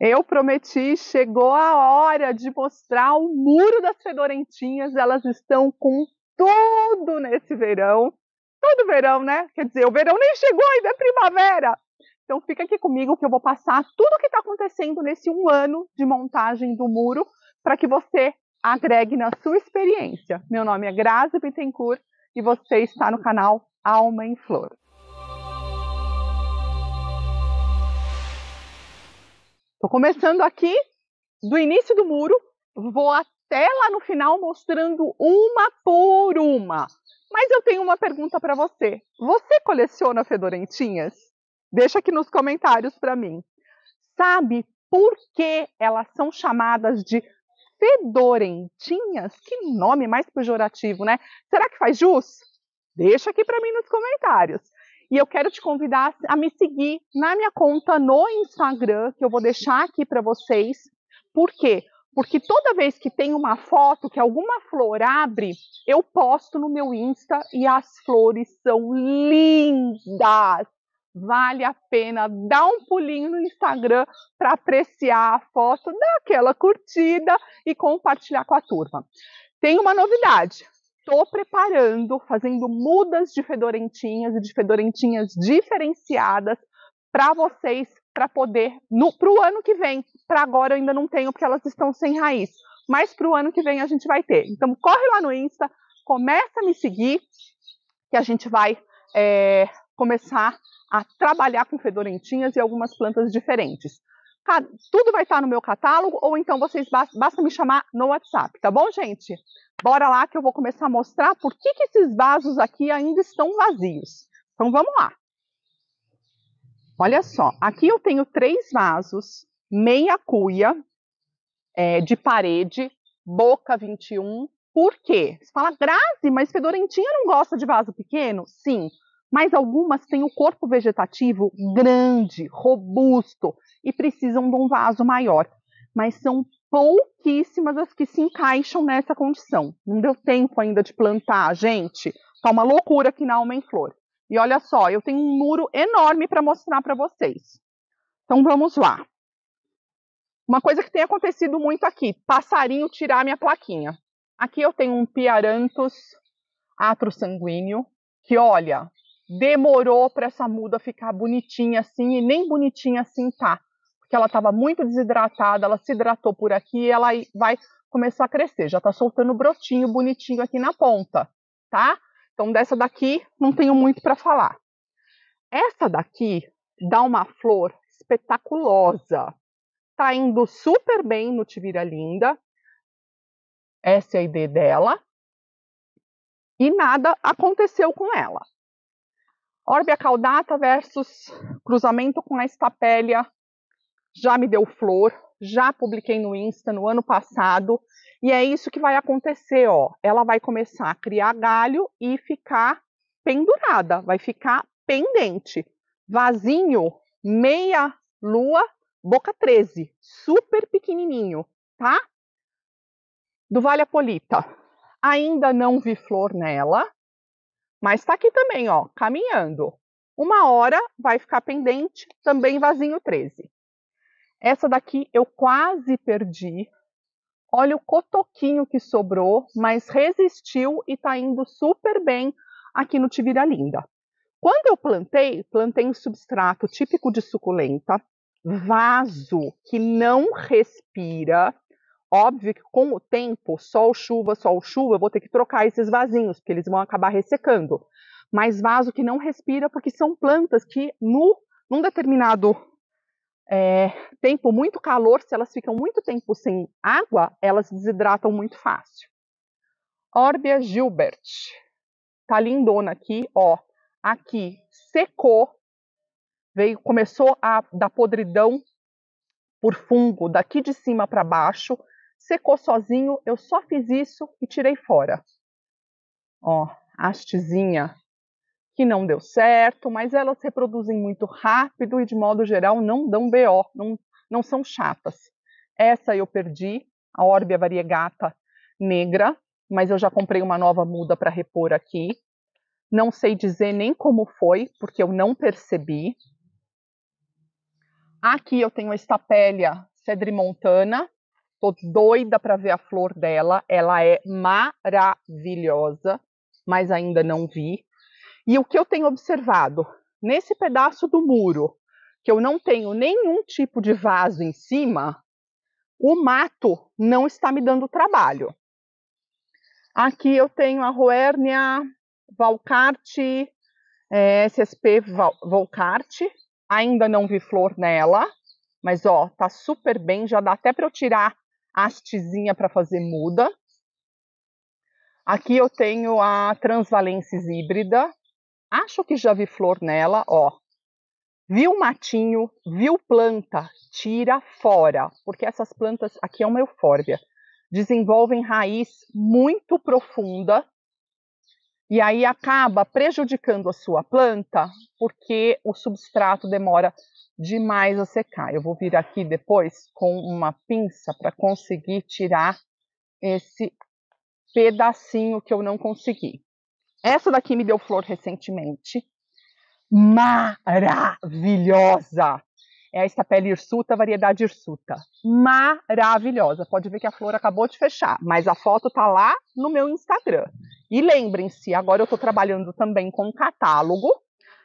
Eu prometi, chegou a hora de mostrar o muro das fedorentinhas. Elas estão com tudo nesse verão. Todo verão, né? Quer dizer, o verão nem chegou ainda, é primavera. Então fica aqui comigo que eu vou passar tudo o que está acontecendo nesse um ano de montagem do muro para que você agregue na sua experiência. Meu nome é Grazi Bittencourt e você está no canal Alma em Flor. Estou começando aqui do início do muro, vou até lá no final mostrando uma por uma. Mas eu tenho uma pergunta para você. Você coleciona fedorentinhas? Deixa aqui nos comentários para mim. Sabe por que elas são chamadas de fedorentinhas? Que nome mais pejorativo, né? Será que faz jus? Deixa aqui para mim nos comentários. E eu quero te convidar a me seguir na minha conta no Instagram, que eu vou deixar aqui para vocês. Por quê? Porque toda vez que tem uma foto que alguma flor abre, eu posto no meu Insta e as flores são lindas. Vale a pena dar um pulinho no Instagram para apreciar a foto, dar aquela curtida e compartilhar com a turma. Tem uma novidade estou preparando, fazendo mudas de fedorentinhas e de fedorentinhas diferenciadas para vocês, para poder, para o ano que vem. Para agora eu ainda não tenho, porque elas estão sem raiz. Mas para o ano que vem a gente vai ter. Então corre lá no Insta, começa a me seguir, que a gente vai é, começar a trabalhar com fedorentinhas e algumas plantas diferentes. Tudo vai estar no meu catálogo, ou então vocês basta me chamar no WhatsApp, tá bom, gente? Bora lá que eu vou começar a mostrar por que, que esses vasos aqui ainda estão vazios. Então vamos lá. Olha só, aqui eu tenho três vasos, meia cuia, é, de parede, boca 21. Por quê? Você fala, Grazi, mas Fedorentinha não gosta de vaso pequeno? Sim, mas algumas têm o corpo vegetativo grande, robusto e precisam de um vaso maior. Mas são pouquíssimas as que se encaixam nessa condição. Não deu tempo ainda de plantar, gente. Tá uma loucura aqui na Alma em Flor. E olha só, eu tenho um muro enorme para mostrar para vocês. Então vamos lá. Uma coisa que tem acontecido muito aqui, passarinho tirar minha plaquinha. Aqui eu tenho um Piaranthus atrosanguíneo, que olha, demorou para essa muda ficar bonitinha assim, e nem bonitinha assim tá porque ela estava muito desidratada, ela se hidratou por aqui e ela vai começar a crescer. Já está soltando brotinho bonitinho aqui na ponta, tá? Então dessa daqui não tenho muito para falar. Essa daqui dá uma flor espetaculosa. Tá indo super bem no Tivira Linda. Essa é a ideia dela. E nada aconteceu com ela. Orbia caudata versus cruzamento com a estapélia já me deu flor, já publiquei no Insta no ano passado, e é isso que vai acontecer, ó. Ela vai começar a criar galho e ficar pendurada, vai ficar pendente. Vasinho, meia lua, boca 13, super pequenininho, tá? Do Vale Apolita. Ainda não vi flor nela, mas tá aqui também, ó, caminhando. Uma hora vai ficar pendente, também vasinho 13. Essa daqui eu quase perdi. Olha o cotoquinho que sobrou, mas resistiu e está indo super bem aqui no Tivira Linda. Quando eu plantei, plantei um substrato típico de suculenta, vaso que não respira. Óbvio que com o tempo, sol, chuva, sol, chuva, eu vou ter que trocar esses vasinhos, porque eles vão acabar ressecando. Mas vaso que não respira, porque são plantas que no, num determinado é, tempo muito calor, se elas ficam muito tempo sem água, elas desidratam muito fácil. Orbia Gilbert. Tá lindona aqui, ó. Aqui secou, veio, começou a dar podridão por fungo daqui de cima para baixo, secou sozinho, eu só fiz isso e tirei fora. Ó, hastezinha que não deu certo, mas elas reproduzem muito rápido e, de modo geral, não dão BO, não, não são chatas. Essa eu perdi, a Orbia variegata negra, mas eu já comprei uma nova muda para repor aqui. Não sei dizer nem como foi, porque eu não percebi. Aqui eu tenho a estapélia cedrimontana. Tô doida para ver a flor dela. Ela é maravilhosa, mas ainda não vi. E o que eu tenho observado nesse pedaço do muro, que eu não tenho nenhum tipo de vaso em cima, o mato não está me dando trabalho. Aqui eu tenho a Roernia Valcarte, é, SSP Volcarte, ainda não vi flor nela, mas ó, tá super bem, já dá até para eu tirar hastezinha para fazer muda. Aqui eu tenho a Transvalensis híbrida, acho que já vi flor nela, ó. Viu matinho, viu planta, tira fora, porque essas plantas, aqui é uma eufórbia, desenvolvem raiz muito profunda e aí acaba prejudicando a sua planta porque o substrato demora demais a secar. Eu vou vir aqui depois com uma pinça para conseguir tirar esse pedacinho que eu não consegui. Essa daqui me deu flor recentemente. Maravilhosa! É a estapele hirsuta, variedade hirsuta. Maravilhosa. Pode ver que a flor acabou de fechar, mas a foto tá lá no meu Instagram. E lembrem-se, agora eu estou trabalhando também com catálogo.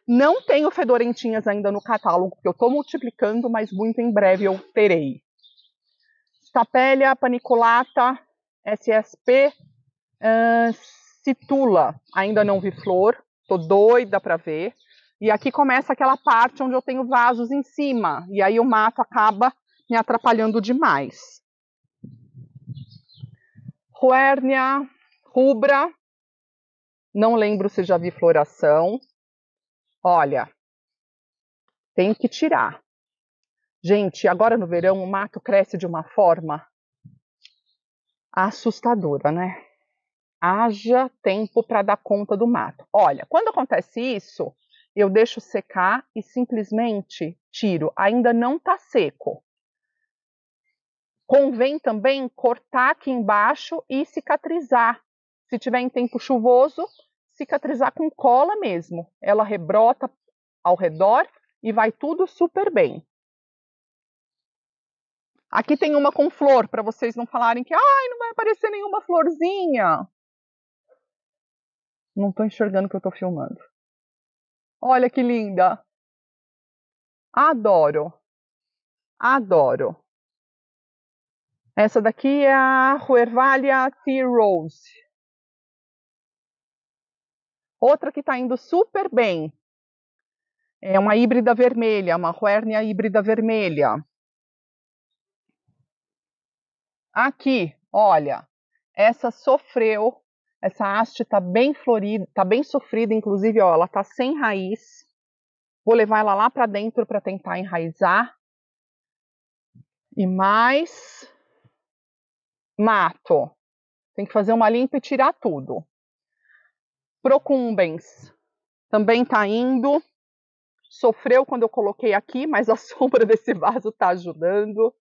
Não tenho fedorentinhas ainda no catálogo, porque eu estou multiplicando, mas muito em breve eu terei. Stapelia paniculata SSP uh, citula. Ainda não vi flor, tô doida para ver. E aqui começa aquela parte onde eu tenho vasos em cima, e aí o mato acaba me atrapalhando demais. Ruernia rubra, não lembro se já vi floração. Olha, tem que tirar. Gente, agora no verão o mato cresce de uma forma assustadora, né? Haja tempo para dar conta do mato. Olha, quando acontece isso, eu deixo secar e simplesmente tiro. Ainda não está seco. Convém também cortar aqui embaixo e cicatrizar. Se tiver em tempo chuvoso, cicatrizar com cola mesmo. Ela rebrota ao redor e vai tudo super bem. Aqui tem uma com flor, para vocês não falarem que ai, não vai aparecer nenhuma florzinha. Não estou enxergando que eu estou filmando. Olha que linda! Adoro! Adoro! Essa daqui é a Ruervalia Tea Rose. Outra que está indo super bem. É uma híbrida vermelha, uma Ruernia híbrida vermelha. Aqui, olha, essa sofreu essa haste está bem florida, está bem sofrida, inclusive, ó, ela está sem raiz. Vou levar ela lá para dentro para tentar enraizar. E mais mato. Tem que fazer uma limpa e tirar tudo. Procumbens também está indo. Sofreu quando eu coloquei aqui, mas a sombra desse vaso está ajudando.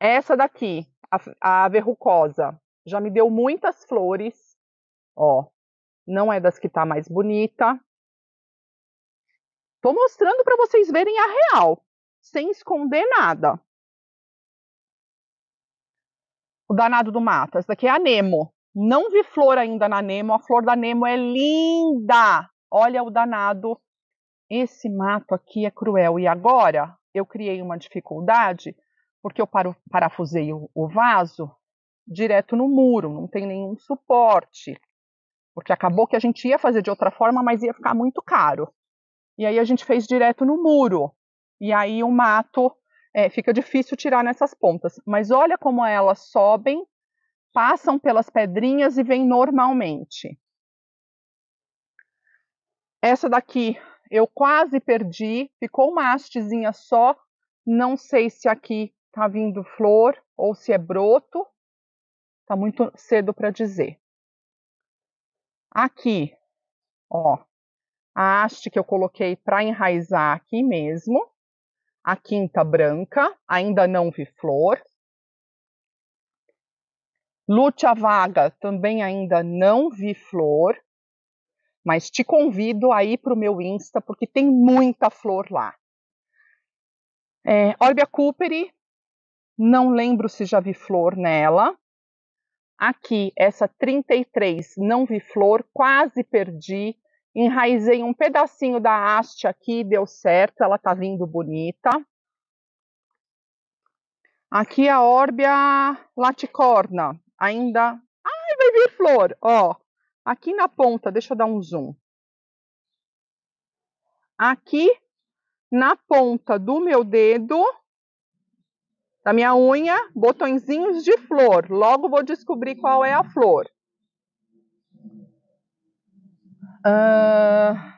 Essa daqui, a, a verrucosa, já me deu muitas flores. Ó, não é das que tá mais bonita. Tô mostrando para vocês verem a real, sem esconder nada. O danado do mato. Essa daqui é a Nemo. Não vi flor ainda na Nemo. A flor da Nemo é linda. Olha o danado. Esse mato aqui é cruel. E agora eu criei uma dificuldade porque eu parafusei o vaso direto no muro. Não tem nenhum suporte. Porque acabou que a gente ia fazer de outra forma, mas ia ficar muito caro. E aí a gente fez direto no muro. E aí o mato é, fica difícil tirar nessas pontas. Mas olha como elas sobem, passam pelas pedrinhas e vêm normalmente. Essa daqui eu quase perdi, ficou uma hastezinha só. Não sei se aqui tá vindo flor ou se é broto. Tá muito cedo para dizer. Aqui, ó, a haste que eu coloquei para enraizar aqui mesmo. A quinta branca, ainda não vi flor. Lute a vaga, também ainda não vi flor. Mas te convido a ir para o meu Insta, porque tem muita flor lá. É, Orbia cooperi, não lembro se já vi flor nela. Aqui, essa 33, não vi flor, quase perdi. Enraizei um pedacinho da haste aqui, deu certo, ela tá vindo bonita. Aqui a Orbia laticorna, ainda... Ai, vai vir flor, ó. Aqui na ponta, deixa eu dar um zoom. Aqui na ponta do meu dedo, da minha unha, botõezinhos de flor. Logo vou descobrir qual é a flor. Uh,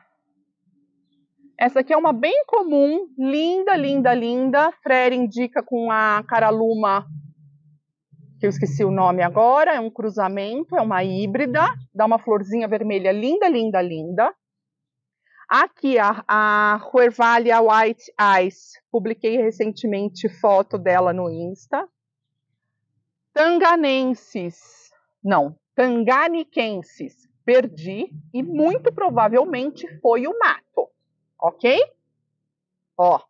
essa aqui é uma bem comum, linda, linda, linda. Frere indica com a caraluma, que eu esqueci o nome agora, é um cruzamento, é uma híbrida, dá uma florzinha vermelha linda, linda, linda. Aqui, a, a Huervalia White Eyes. Publiquei recentemente foto dela no Insta. Tanganenses. Não, tanganiquenses. Perdi e muito provavelmente foi o mato. Ok? Ó,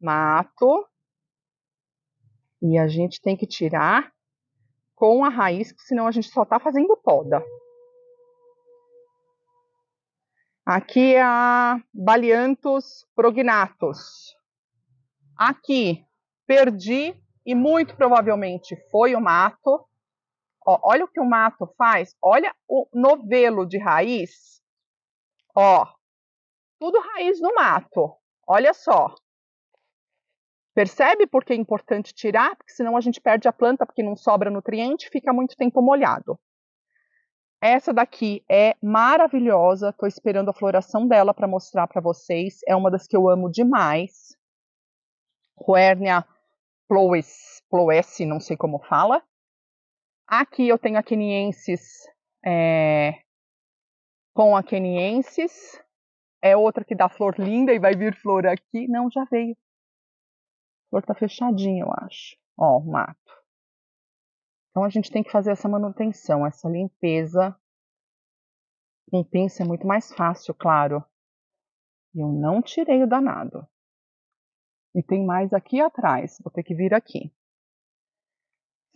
mato. E a gente tem que tirar com a raiz, senão a gente só tá fazendo poda. Aqui é a Balianthus prognatus. Aqui, perdi e muito provavelmente foi o mato. Ó, olha o que o mato faz. Olha o novelo de raiz. Ó, tudo raiz no mato. Olha só. Percebe por que é importante tirar? Porque senão a gente perde a planta, porque não sobra nutriente, fica muito tempo molhado. Essa daqui é maravilhosa, estou esperando a floração dela para mostrar para vocês. É uma das que eu amo demais. Huernia ploes, ploesse, não sei como fala. Aqui eu tenho a Keniensis é, com a Keniensis. É outra que dá flor linda e vai vir flor aqui. Não, já veio. A flor tá fechadinha, eu acho. Ó, o mato. Então a gente tem que fazer essa manutenção, essa limpeza. Com pinça é muito mais fácil, claro. E eu não tirei o danado. E tem mais aqui atrás, vou ter que vir aqui.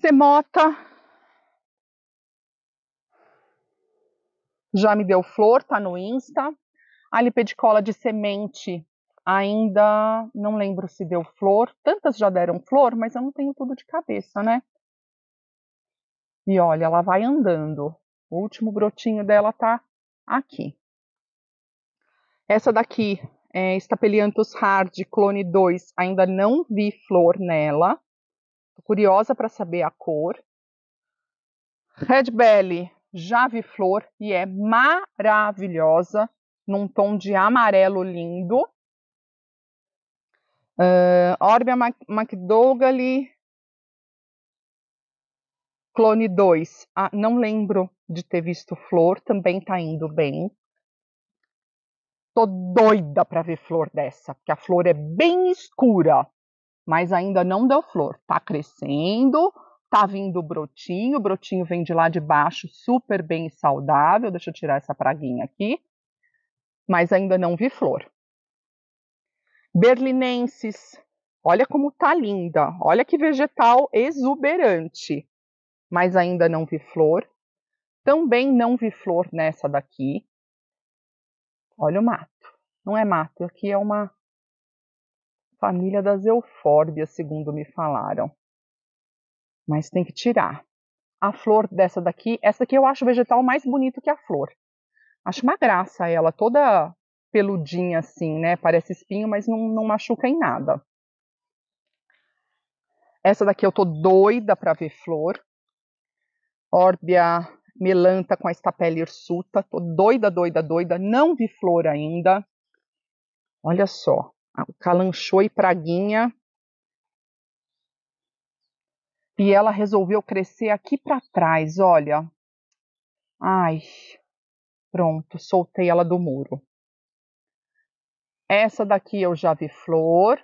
Semota. Já me deu flor, tá no Insta. A lipedicola de semente ainda não lembro se deu flor. Tantas já deram flor, mas eu não tenho tudo de cabeça, né? E olha, ela vai andando. O último brotinho dela tá aqui. Essa daqui é Stapelianthus hard, clone 2. Ainda não vi flor nela. Tô curiosa para saber a cor. Red Belly, já vi flor e é maravilhosa, num tom de amarelo lindo. Uh, Orbia McDougall, Clone 2, ah, não lembro de ter visto flor, também tá indo bem. Tô doida para ver flor dessa, porque a flor é bem escura, mas ainda não deu flor. Tá crescendo, tá vindo brotinho, o brotinho vem de lá de baixo, super bem saudável. Deixa eu tirar essa praguinha aqui. Mas ainda não vi flor. Berlinenses, olha como tá linda. Olha que vegetal exuberante mas ainda não vi flor. Também não vi flor nessa daqui. Olha o mato. Não é mato, aqui é uma família das eufórbias, segundo me falaram. Mas tem que tirar. A flor dessa daqui, essa aqui eu acho o vegetal mais bonito que a flor. Acho uma graça ela, toda peludinha assim, né? Parece espinho, mas não, não machuca em nada. Essa daqui eu tô doida para ver flor. Órbia melanta com a estapela hirsuta. Tô doida, doida, doida. Não vi flor ainda. Olha só. Calanchou e praguinha. E ela resolveu crescer aqui para trás, olha. Ai, pronto, soltei ela do muro. Essa daqui eu já vi flor.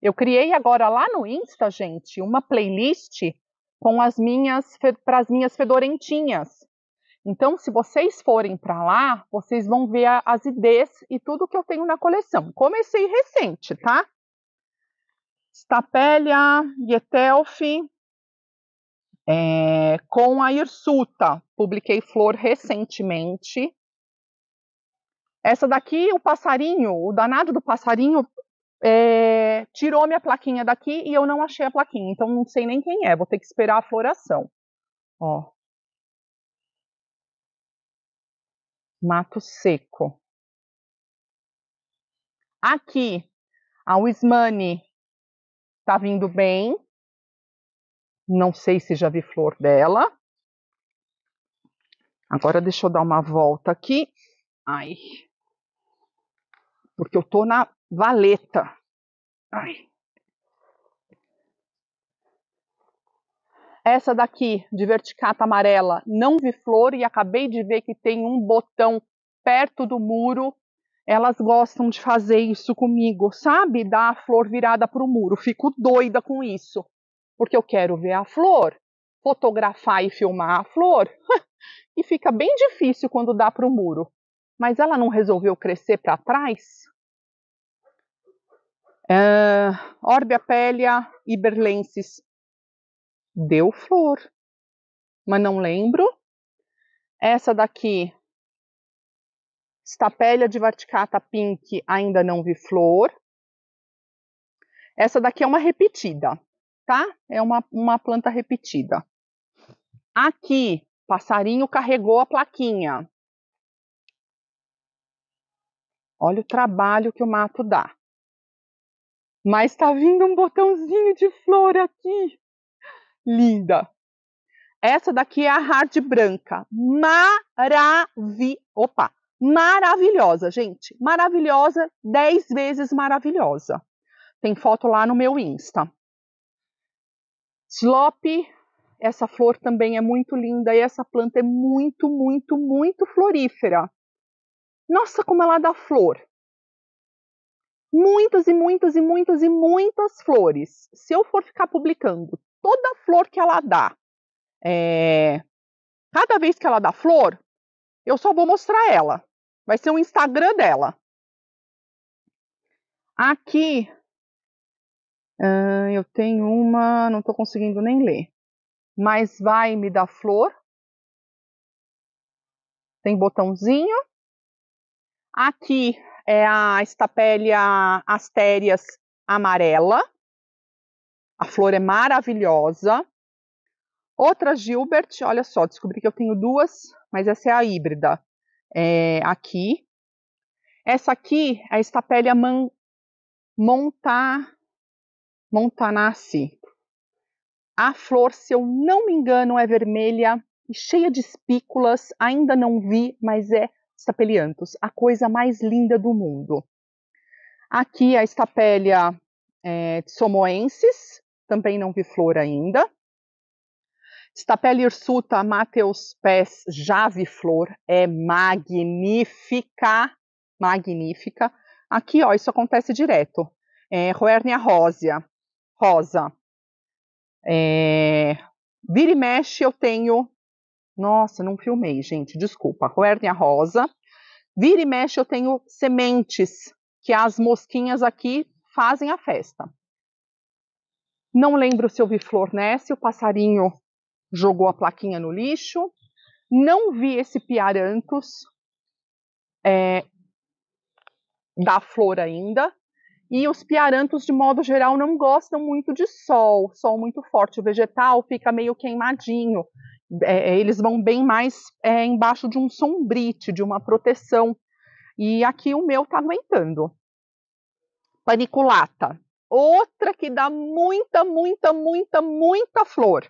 Eu criei agora lá no Insta, gente, uma playlist com as minhas para as minhas fedorentinhas. Então, se vocês forem para lá, vocês vão ver as ideias e tudo que eu tenho na coleção. Comecei recente, tá? Stapelia Yetelfi é, com a Hirsuta. Publiquei flor recentemente. Essa daqui, o passarinho, o danado do passarinho, é, tirou minha plaquinha daqui e eu não achei a plaquinha. Então não sei nem quem é, vou ter que esperar a floração. Ó. Mato seco. Aqui, a Wismani tá vindo bem. Não sei se já vi flor dela. Agora deixa eu dar uma volta aqui. Ai. Porque eu tô na valeta. Ai. Essa daqui, de verticata amarela, não vi flor e acabei de ver que tem um botão perto do muro. Elas gostam de fazer isso comigo, sabe? Dar a flor virada para o muro. Fico doida com isso. Porque eu quero ver a flor, fotografar e filmar a flor. e fica bem difícil quando dá para o muro. Mas ela não resolveu crescer para trás? Uh, Orbia Pelia iberlensis deu flor, mas não lembro. Essa daqui, Stapelia de Verticata Pink, ainda não vi flor. Essa daqui é uma repetida, tá? É uma, uma planta repetida. Aqui, passarinho carregou a plaquinha. Olha o trabalho que o mato dá. Mas tá vindo um botãozinho de flor aqui linda. Essa daqui é a hard branca. Maravi... Opa! Maravilhosa, gente. Maravilhosa, 10 vezes maravilhosa. Tem foto lá no meu Insta. Slope, essa flor também é muito linda e essa planta é muito, muito, muito florífera. Nossa, como ela dá flor. Muitas e muitas e muitas e muitas flores. Se eu for ficar publicando toda flor que ela dá. É... Cada vez que ela dá flor, eu só vou mostrar ela. Vai ser o Instagram dela. Aqui uh, eu tenho uma, não estou conseguindo nem ler. Mas vai me dar flor. Tem botãozinho. Aqui é a Stapelia astérias amarela. A flor é maravilhosa. Outra Gilbert, olha só, descobri que eu tenho duas, mas essa é a híbrida. É, aqui. Essa aqui é a Stapelia man, monta, montanace. A flor, se eu não me engano, é vermelha e cheia de espículas. Ainda não vi, mas é Stapelianthus, a coisa mais linda do mundo. Aqui a Stapelia é, somoensis, também não vi flor ainda. Stapeli hirsuta Mateus Pés já vi flor, é magnífica, magnífica. Aqui, ó, isso acontece direto. É, Roernia rosa, rosa. É, vira e mexe eu tenho, nossa, não filmei, gente, desculpa. Roernia rosa. Vira e mexe eu tenho sementes que as mosquinhas aqui fazem a festa. Não lembro se eu vi flor nessa, o passarinho jogou a plaquinha no lixo. Não vi esse piaranthus é, da flor ainda. E os piaranthus, de modo geral, não gostam muito de sol, sol muito forte. O vegetal fica meio queimadinho. É, é eles vão bem mais é, embaixo de um sombrite, de uma proteção. E aqui o meu está aguentando. Paniculata. Outra que dá muita, muita, muita, muita flor.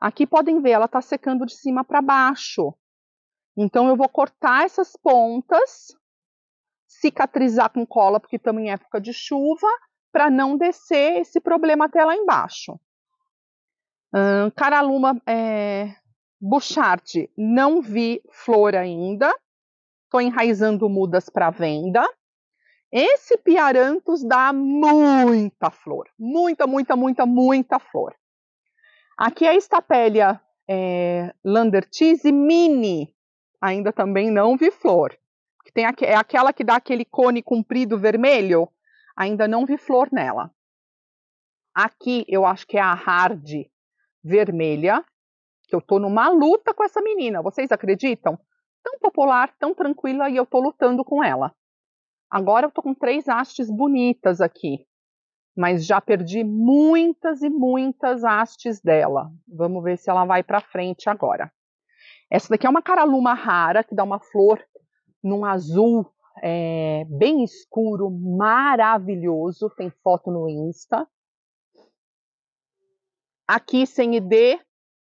Aqui podem ver, ela está secando de cima para baixo. Então eu vou cortar essas pontas, cicatrizar com cola, porque também é época de chuva, para não descer esse problema até lá embaixo. Caraluma é, não vi flor ainda. Estou enraizando mudas para venda. Esse Piaranthus dá muita flor, muita, muita, muita, muita flor. Aqui é a Stapelia é, Landertise mini, ainda também não vi flor. Tem é aquela que dá aquele cone comprido vermelho, ainda não vi flor nela. Aqui eu acho que é a hard vermelha, que eu tô numa luta com essa menina, vocês acreditam? Tão popular, tão tranquila e eu tô lutando com ela. Agora eu tô com três hastes bonitas aqui, mas já perdi muitas e muitas hastes dela. Vamos ver se ela vai para frente agora. Essa daqui é uma caraluma rara, que dá uma flor num azul é, bem escuro, maravilhoso. Tem foto no Insta. Aqui sem ID,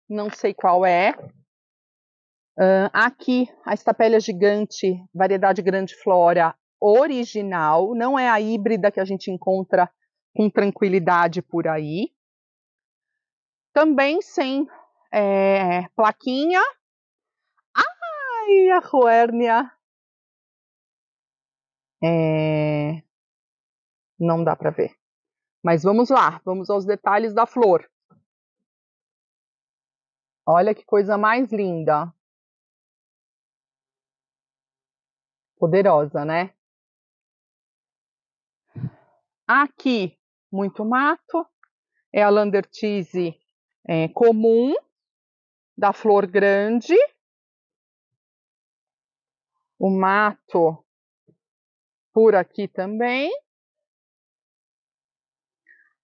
não sei qual é. Uh, aqui a estapélia gigante, variedade grande flora original, não é a híbrida que a gente encontra com tranquilidade por aí. Também sem é, plaquinha. Ai, a Ruérnia. É, não dá para ver. Mas vamos lá, vamos aos detalhes da flor. Olha que coisa mais linda. Poderosa, né? Aqui, muito mato. É a Landertise é, comum, da flor grande. O mato por aqui também.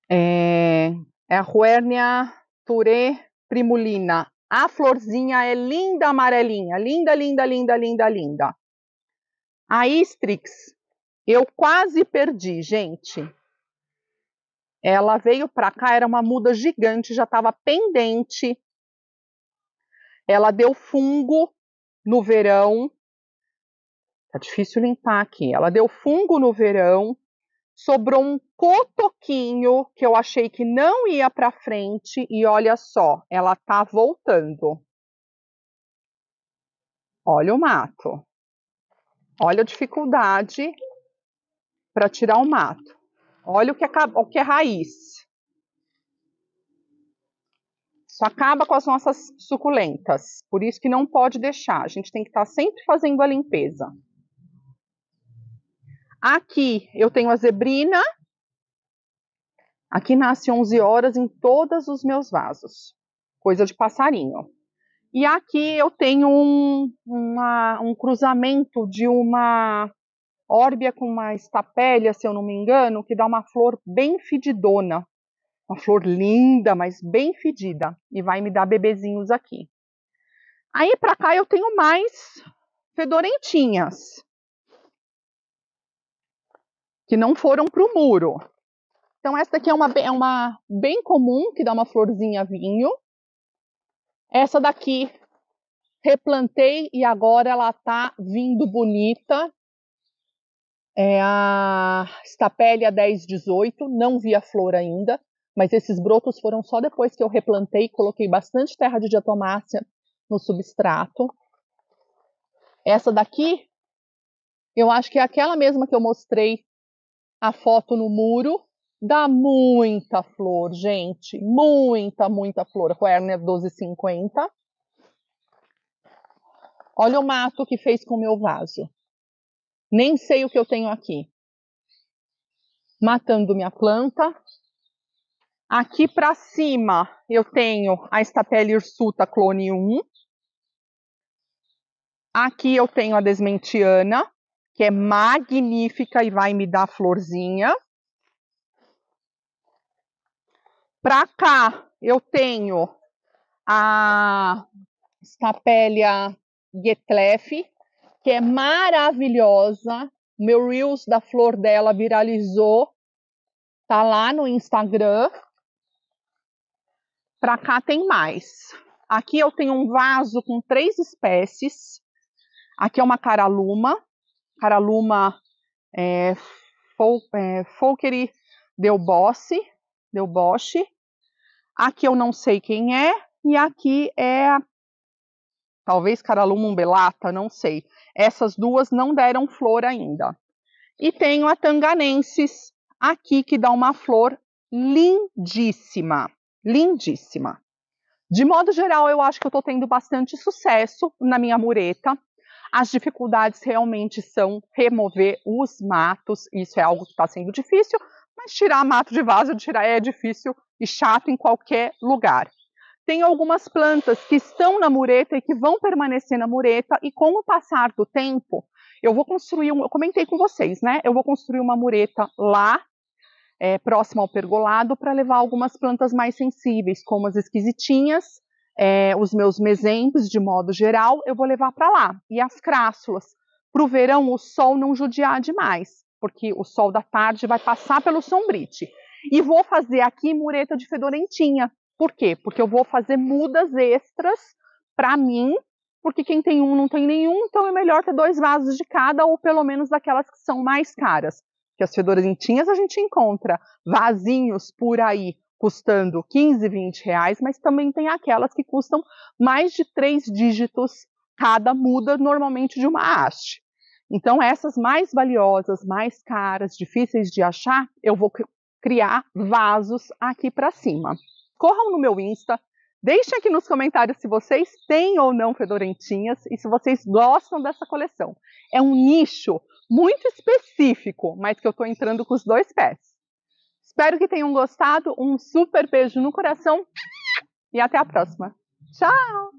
É, é a Ruernia Touré primulina. A florzinha é linda amarelinha, linda, linda, linda, linda, linda. A Istrix, eu quase perdi, gente. Ela veio para cá, era uma muda gigante, já estava pendente. Ela deu fungo no verão. Tá difícil limpar aqui. Ela deu fungo no verão sobrou um cotoquinho que eu achei que não ia para frente e olha só, ela tá voltando. Olha o mato. Olha a dificuldade para tirar o mato. Olha o que, é, o que é raiz. Isso acaba com as nossas suculentas. Por isso que não pode deixar. A gente tem que estar tá sempre fazendo a limpeza. Aqui eu tenho a zebrina. Aqui nasce 11 horas em todos os meus vasos. Coisa de passarinho. E aqui eu tenho um, uma, um cruzamento de uma órbia com uma estapélia, se eu não me engano, que dá uma flor bem fedidona. Uma flor linda, mas bem fedida. E vai me dar bebezinhos aqui. Aí para cá eu tenho mais fedorentinhas que não foram para o muro. Então, essa daqui é uma, é uma bem comum, que dá uma florzinha vinho. Essa daqui replantei e agora ela está vindo bonita. É a Stapelia 1018, não vi a flor ainda, mas esses brotos foram só depois que eu replantei, coloquei bastante terra de diatomácea no substrato. Essa daqui, eu acho que é aquela mesma que eu mostrei a foto no muro. Dá muita flor, gente. Muita, muita flor. Werner 1250. Olha o mato que fez com o meu vaso. Nem sei o que eu tenho aqui. Matando minha planta. Aqui para cima eu tenho a Stapele hirsuta clone 1. Aqui eu tenho a desmentiana que é magnífica e vai me dar florzinha. Para cá eu tenho a Stapelia Getlef, que é maravilhosa. Meu Reels da flor dela viralizou. Tá lá no Instagram. Para cá tem mais. Aqui eu tenho um vaso com três espécies. Aqui é uma caraluma. Caraluma é, Fol, é, Folkeri Delbossi, Delbosch. Aqui eu não sei quem é, e aqui é talvez Caraluma umbelata, não sei. Essas duas não deram flor ainda. E tenho a Tanganensis aqui que dá uma flor lindíssima, lindíssima. De modo geral, eu acho que eu estou tendo bastante sucesso na minha mureta. As dificuldades realmente são remover os matos, isso é algo que está sendo difícil, Mas tirar mato de vaso tirar é difícil e chato em qualquer lugar. Tem algumas plantas que estão na mureta e que vão permanecer na mureta, e com o passar do tempo, eu vou construir, um, eu comentei com vocês, né? Eu vou construir uma mureta lá, é, ao pergolado, para levar algumas plantas mais sensíveis, como as esquisitinhas, é, os meus mesembres, de modo geral, eu vou levar para lá. E as crássulas, para o verão, o sol não judiar demais, porque o sol da tarde vai passar pelo sombrite. E vou fazer aqui mureta de fedorentinha. Por quê? Porque eu vou fazer mudas extras para mim, porque quem tem um não tem nenhum, então é melhor ter dois vasos de cada, ou pelo menos daquelas que são mais caras. Que as fedorentinhas a gente encontra vasinhos por aí custando 15, 20 reais, mas também tem aquelas que custam mais de três dígitos cada muda, normalmente de uma haste. Então, essas mais valiosas, mais caras, difíceis de achar, eu vou criar vasos aqui para cima. Corram no meu Insta, deixem aqui nos comentários se vocês têm ou não fedorentinhas e se vocês gostam dessa coleção. É um nicho muito específico, mas que eu estou entrando com os dois pés. Espero que tenham gostado. Um super beijo no coração e até a próxima. Tchau!